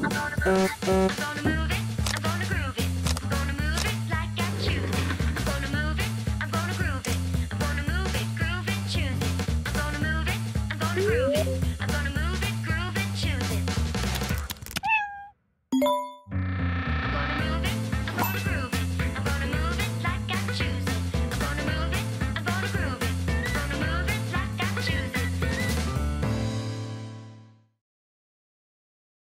moon.